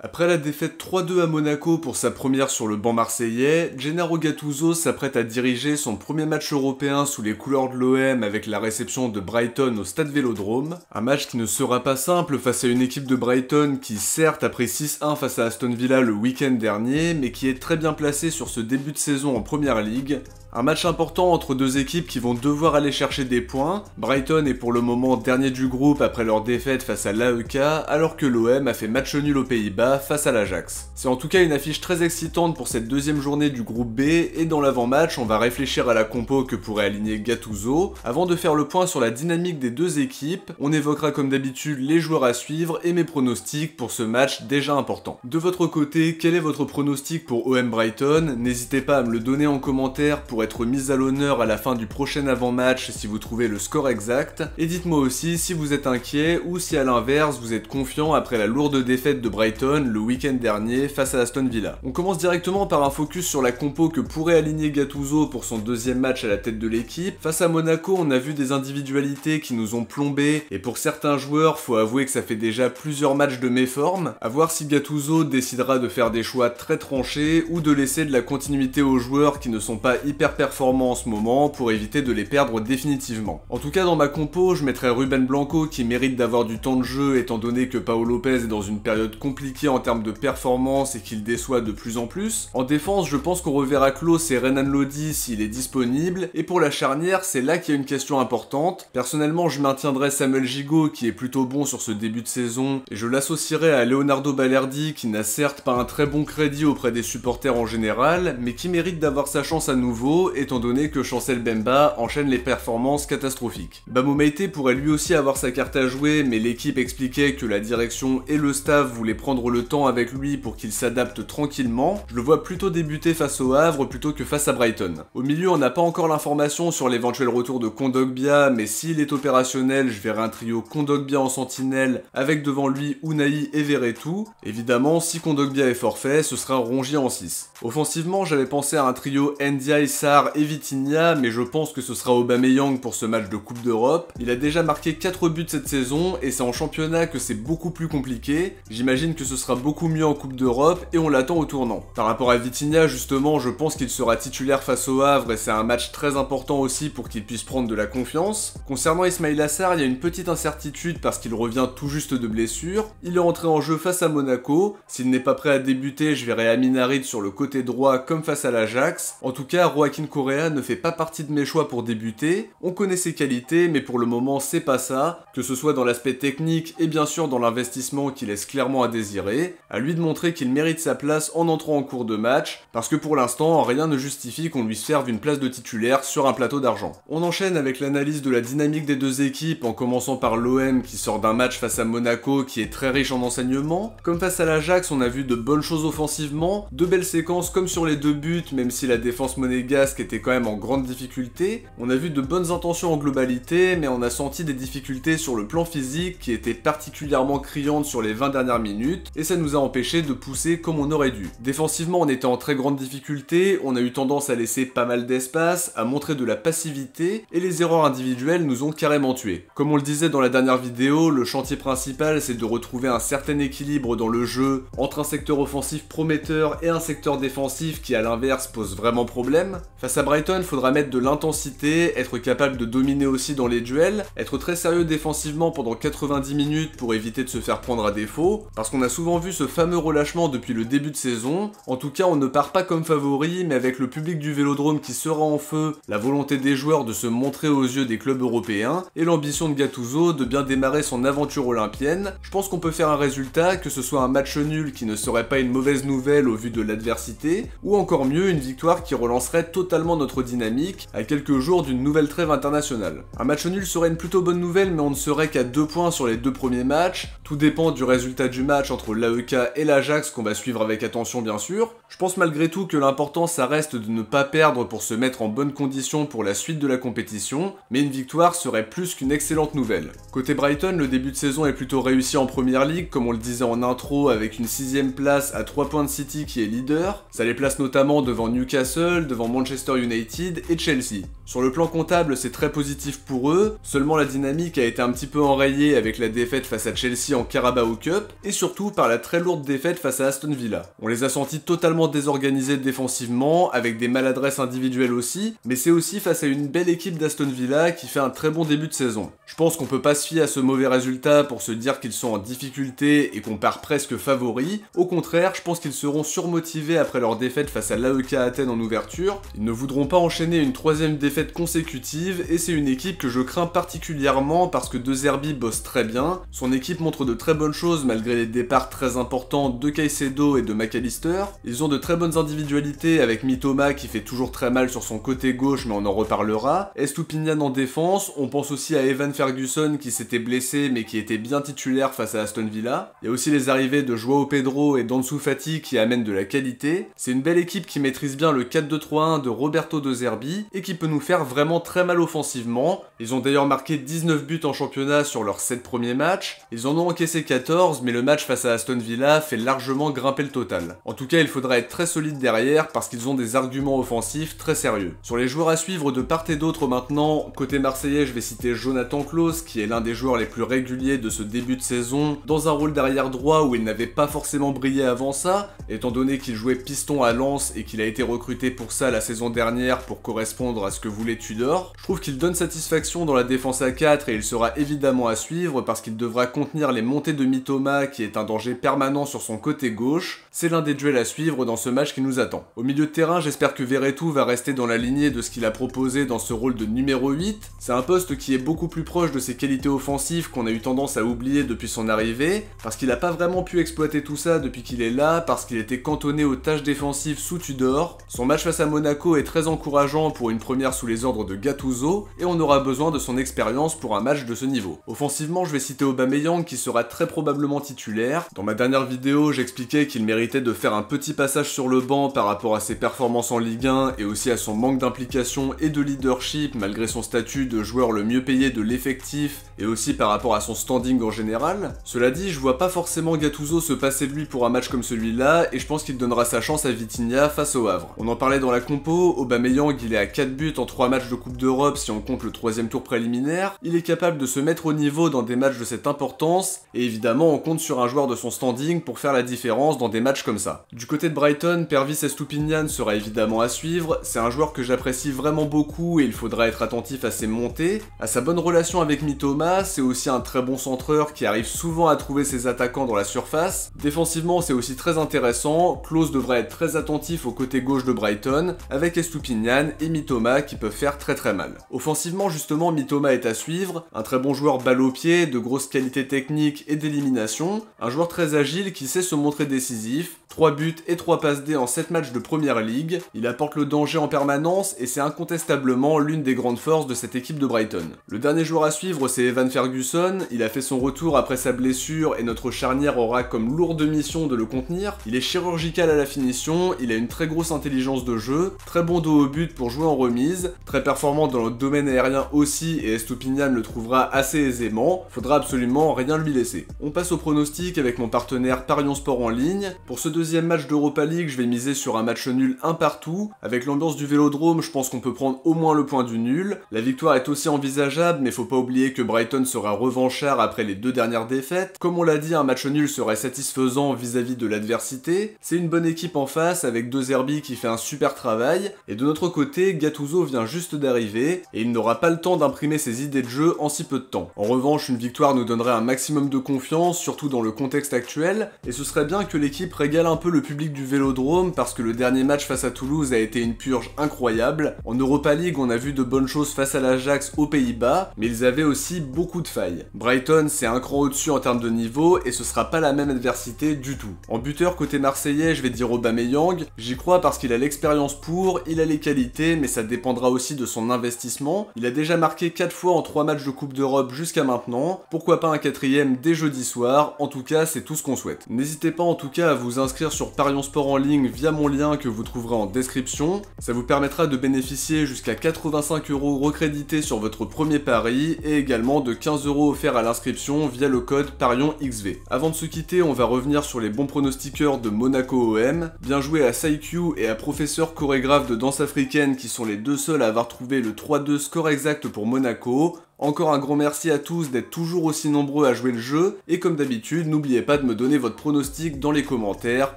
Après la défaite 3-2 à Monaco pour sa première sur le banc marseillais, Gennaro Gattuso s'apprête à diriger son premier match européen sous les couleurs de l'OM avec la réception de Brighton au stade Vélodrome. Un match qui ne sera pas simple face à une équipe de Brighton qui certes a pris 6-1 face à Aston Villa le week-end dernier, mais qui est très bien placée sur ce début de saison en première ligue. Un match important entre deux équipes qui vont devoir aller chercher des points. Brighton est pour le moment dernier du groupe après leur défaite face à l'AEK, alors que l'OM a fait match nul aux Pays-Bas face à l'Ajax. C'est en tout cas une affiche très excitante pour cette deuxième journée du groupe B, et dans l'avant-match, on va réfléchir à la compo que pourrait aligner Gattuso. Avant de faire le point sur la dynamique des deux équipes, on évoquera comme d'habitude les joueurs à suivre et mes pronostics pour ce match déjà important. De votre côté, quel est votre pronostic pour OM Brighton? N'hésitez pas à me le donner en commentaire pour être mis à l'honneur à la fin du prochain avant-match si vous trouvez le score exact. Et dites-moi aussi si vous êtes inquiet ou si à l'inverse vous êtes confiant après la lourde défaite de Brighton le week-end dernier face à Aston Villa. On commence directement par un focus sur la compo que pourrait aligner Gattuso pour son deuxième match à la tête de l'équipe. Face à Monaco, on a vu des individualités qui nous ont plombé et pour certains joueurs, faut avouer que ça fait déjà plusieurs matchs de méforme. À voir si Gattuso décidera de faire des choix très tranchés ou de laisser de la continuité aux joueurs qui ne sont pas hyper performants en ce moment pour éviter de les perdre définitivement. En tout cas dans ma compo, je mettrai Ruben Blanco qui mérite d'avoir du temps de jeu étant donné que Paolo Lopez est dans une période compliquée en termes de performance et qu'il déçoit de plus en plus. En défense, je pense qu'on reverra Klaus et Renan Lodi s'il est disponible, et pour la charnière, c'est là qu'il y a une question importante. Personnellement, je maintiendrai Samuel Gigot qui est plutôt bon sur ce début de saison, et je l'associerai à Leonardo Balerdi qui n'a certes pas un très bon crédit auprès des supporters en général, mais qui mérite d'avoir sa chance à nouveau étant donné que Chancel Bemba enchaîne les performances catastrophiques. Bamomeite pourrait lui aussi avoir sa carte à jouer, mais l'équipe expliquait que la direction et le staff voulaient prendre le temps avec lui pour qu'il s'adapte tranquillement. Je le vois plutôt débuter face au Havre plutôt que face à Brighton. Au milieu, on n'a pas encore l'information sur l'éventuel retour de Kondogbia, mais s'il est opérationnel, je verrai un trio Kondogbia en sentinelle avec devant lui Unai et Verretou. Évidemment, si Kondogbia est forfait, ce sera Rongier en 6. Offensivement, j'avais pensé à un trio Ndiaye, et Vitinha, mais je pense que ce sera Aubameyang pour ce match de Coupe d'Europe. Il a déjà marqué 4 buts cette saison et c'est en championnat que c'est beaucoup plus compliqué. J'imagine que ce sera beaucoup mieux en Coupe d'Europe et on l'attend au tournant. Par rapport à Vitinha, justement, je pense qu'il sera titulaire face au Havre et c'est un match très important aussi pour qu'il puisse prendre de la confiance. Concernant Ismail Assar, il y a une petite incertitude parce qu'il revient tout juste de blessure. Il est entré en jeu face à Monaco. S'il n'est pas prêt à débuter, je verrai Aminarid sur le côté droit comme face à l'Ajax. En tout cas, Joaquin Correa ne fait pas partie de mes choix pour débuter. On connaît ses qualités, mais pour le moment, c'est pas ça. Que ce soit dans l'aspect technique et bien sûr dans l'investissement qui laisse clairement à désirer. À lui de montrer qu'il mérite sa place en entrant en cours de match, parce que pour l'instant, rien ne justifie qu'on lui serve une place de titulaire sur un plateau d'argent. On enchaîne avec l'analyse de la dynamique des deux équipes, en commençant par l'OM qui sort d'un match face à Monaco qui est très riche en enseignements. Comme face à l'Ajax, on a vu de bonnes choses offensivement, de belles séquences comme sur les deux buts, même si la défense monégasque qui était quand même en grande difficulté. On a vu de bonnes intentions en globalité, mais on a senti des difficultés sur le plan physique qui étaient particulièrement criantes sur les 20 dernières minutes, et ça nous a empêché de pousser comme on aurait dû. Défensivement, on était en très grande difficulté, on a eu tendance à laisser pas mal d'espace, à montrer de la passivité, et les erreurs individuelles nous ont carrément tués. Comme on le disait dans la dernière vidéo, le chantier principal c'est de retrouver un certain équilibre dans le jeu entre un secteur offensif prometteur et un secteur défensif qui à l'inverse pose vraiment problème. Face à Brighton, il faudra mettre de l'intensité, être capable de dominer aussi dans les duels, être très sérieux défensivement pendant 90 minutes pour éviter de se faire prendre à défaut, parce qu'on a souvent vu ce fameux relâchement depuis le début de saison. En tout cas, on ne part pas comme favori, mais avec le public du Vélodrome qui sera en feu, la volonté des joueurs de se montrer aux yeux des clubs européens, et l'ambition de Gattuso de bien démarrer son aventure olympienne, je pense qu'on peut faire un résultat, que ce soit un match nul qui ne serait pas une mauvaise nouvelle au vu de l'adversité, ou encore mieux une victoire qui relancerait totalement totalement notre dynamique à quelques jours d'une nouvelle trêve internationale. Un match nul serait une plutôt bonne nouvelle, mais on ne serait qu'à deux points sur les deux premiers matchs. Tout dépend du résultat du match entre l'AEK et l'Ajax qu'on va suivre avec attention bien sûr. Je pense malgré tout que l'important ça reste de ne pas perdre pour se mettre en bonne condition pour la suite de la compétition, mais une victoire serait plus qu'une excellente nouvelle. Côté Brighton, le début de saison est plutôt réussi en première ligue, comme on le disait en intro, avec une sixième place à 3 points de City qui est leader. Ça les place notamment devant Newcastle, devant Manchester United et Chelsea. Sur le plan comptable, c'est très positif pour eux, seulement la dynamique a été un petit peu enrayée avec la défaite face à Chelsea en Carabao Cup, et surtout par la très lourde défaite face à Aston Villa. On les a sentis totalement désorganisés défensivement, avec des maladresses individuelles aussi, mais c'est aussi face à une belle équipe d'Aston Villa qui fait un très bon début de saison. Je pense qu'on peut pas se fier à ce mauvais résultat pour se dire qu'ils sont en difficulté et qu'on part presque favoris. Au contraire, je pense qu'ils seront surmotivés après leur défaite face à l'AEK Athènes en ouverture. Ils ne voudront pas enchaîner une troisième défaite consécutive et c'est une équipe que je crains particulièrement parce que De Zerbi bosse très bien. Son équipe montre de très bonnes choses malgré les départs très importants de Caicedo et de McAllister. Ils ont de très bonnes individualités avec Mitoma qui fait toujours très mal sur son côté gauche mais on en reparlera. Estupinian en défense, on pense aussi à Evan Ferguson qui s'était blessé mais qui était bien titulaire face à Aston Villa. Il y a aussi les arrivées de Joao Pedro et Dansu Fati qui amènent de la qualité. C'est une belle équipe qui maîtrise bien le 4-2-3-1 de Roberto De Zerbi et qui peut nous faire vraiment très mal offensivement. Ils ont d'ailleurs marqué 19 buts en championnat sur leurs 7 premiers matchs. Ils en ont encaissé 14 mais le match face à Aston Villa fait largement grimper le total. En tout cas, il faudra être très solide derrière parce qu'ils ont des arguments offensifs très sérieux. Sur les joueurs à suivre de part et d'autre maintenant, côté marseillais, je vais citer Jonathan Klaus qui est l'un des joueurs les plus réguliers de ce début de saison, dans un rôle d'arrière droit où il n'avait pas forcément brillé avant ça, étant donné qu'il jouait piston à Lens et qu'il a été recruté pour ça la saison dernière pour correspondre à ce que voulait Tudor. Je trouve qu'il donne satisfaction dans la défense à 4 et il sera évidemment à suivre parce qu'il devra contenir les montées de Mitoma qui est un danger permanent sur son côté gauche. C'est l'un des duels à suivre dans ce match qui nous attend. Au milieu de terrain, j'espère que Verretou va rester dans la lignée de ce qu'il a proposé dans ce rôle de numéro 8. C'est un poste qui est beaucoup plus proche de ses qualités offensives qu'on a eu tendance à oublier depuis son arrivée, parce qu'il n'a pas vraiment pu exploiter tout ça depuis qu'il est là, parce qu'il était cantonné aux tâches défensives sous Tudor. Son match face à Monaco est très encourageant pour une première sous les ordres de Gattuso, et on aura besoin de son expérience pour un match de ce niveau. Offensivement, je vais citer Aubameyang qui sera très probablement titulaire. Dans ma dernière vidéo, j'expliquais qu'il méritait de faire un petit passage sur le banc par rapport à ses performances en Ligue 1 et aussi à son manque d'implication et de leadership malgré son statut de joueur le mieux payé de l'effectif et aussi par rapport à son standing en général. Cela dit, je vois pas forcément Gattuso se passer de lui pour un match comme celui-là, et je pense qu'il donnera sa chance à Vitinha face au Havre. On en parlait dans la compo, Aubameyang il est à 4 buts en 3 matchs de Coupe d'Europe si on compte le troisième tour préliminaire, il est capable de se mettre au niveau dans des matchs de cette importance, et évidemment on compte sur un joueur de son standing pour faire la différence dans des matchs comme ça. Du côté de Brighton, Pervis Estupinian sera évidemment à suivre, c'est un joueur que j'apprécie vraiment beaucoup et il faudra être attentif à ses montées, à sa bonne relation avec Mitoma, c'est aussi un très bon centreur qui arrive souvent à trouver ses attaquants dans la surface. Défensivement, c'est aussi très intéressant. Klose devrait être très attentif au côté gauche de Brighton, avec Estupinian et Mitoma qui peuvent faire très très mal. Offensivement, justement, Mitoma est à suivre. Un très bon joueur balle au pied, de grosses qualités techniques et d'élimination. Un joueur très agile qui sait se montrer décisif. 3 buts et 3 passes D en 7 matchs de première ligue. Il apporte le danger en permanence et c'est incontestablement l'une des grandes forces de cette équipe de Brighton. Le dernier joueur à suivre, c'est Evan Ferguson. Il a fait son retour après sa blessure et notre charnière aura comme lourde mission de le contenir. Il est chirurgical à la finition, il a une très grosse intelligence de jeu, très bon dos au but pour jouer en remise, très performant dans le domaine aérien aussi et Estupinian le trouvera assez aisément. Faudra absolument rien lui laisser. On passe au pronostic avec mon partenaire Parion Sport en ligne. Pour ce deuxième match d'Europa League, je vais miser sur un match nul un partout. Avec l'ambiance du Vélodrome, je pense qu'on peut prendre au moins le point du nul. La victoire est aussi envisageable, mais faut pas oublier que Brighton sera revanchard après les deux dernières défaites. Comme on l'a dit, un match nul serait satisfaisant vis-à-vis de l'adversité. C'est une bonne équipe en face avec deux Zerbi qui fait un super travail. Et de notre côté, Gattuso vient juste d'arriver et il n'aura pas le temps d'imprimer ses idées de jeu en si peu de temps. En revanche, une victoire nous donnerait un maximum de confiance, surtout dans le contexte actuel, et ce serait bien que l'équipe régale un peu le public du Vélodrome parce que le dernier match face à Toulouse a été une purge incroyable. En Europa League, on a vu de bonnes choses face à l'Ajax aux Pays-Bas, mais ils avaient aussi beaucoup de failles. Brighton, c'est un cran au-dessus en termes de niveau et ce sera pas la même adversité du tout. En buteur côté marseillais, je vais dire Aubameyang. J'y crois parce qu'il a l'expérience pour, il a les qualités, mais ça dépendra aussi de son investissement. Il a déjà marqué 4 fois en 3 matchs de Coupe d'Europe jusqu'à maintenant. Pourquoi pas un quatrième dès jeudi soir? En tout cas, c'est tout ce qu'on souhaite. N'hésitez pas en tout cas à vous inscrire sur Parion Sport en ligne via mon lien que vous trouverez en description. Ça vous permettra de bénéficier jusqu'à 85 euros recrédités sur votre premier pari et également de 15 euros offerts à l'inscription via le code ParionXV. Avant de se quitter, on va revenir sur les bons pronostiqueurs de Monaco OM. Bien joué à Saikyu et à Professeur chorégraphe de danse africaine qui sont les deux seuls à avoir trouvé le 3-2 score exact pour Monaco. Encore un grand merci à tous d'être toujours aussi nombreux à jouer le jeu, et comme d'habitude, n'oubliez pas de me donner votre pronostic dans les commentaires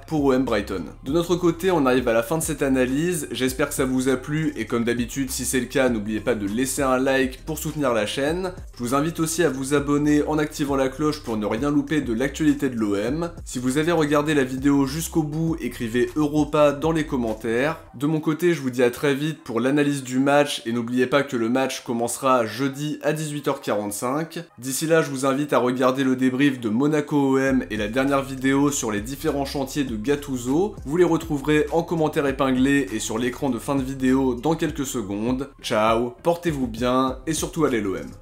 pour OM Brighton. De notre côté, on arrive à la fin de cette analyse, j'espère que ça vous a plu, et comme d'habitude, si c'est le cas, n'oubliez pas de laisser un like pour soutenir la chaîne. Je vous invite aussi à vous abonner en activant la cloche pour ne rien louper de l'actualité de l'OM. Si vous avez regardé la vidéo jusqu'au bout, écrivez Europa dans les commentaires. De mon côté, je vous dis à très vite pour l'analyse du match, et n'oubliez pas que le match commencera jeudi à 18h45. D'ici là, je vous invite à regarder le débrief de Monaco OM et la dernière vidéo sur les différents chantiers de Gattuso. Vous les retrouverez en commentaire épinglé et sur l'écran de fin de vidéo dans quelques secondes. Ciao, portez-vous bien et surtout allez l'OM.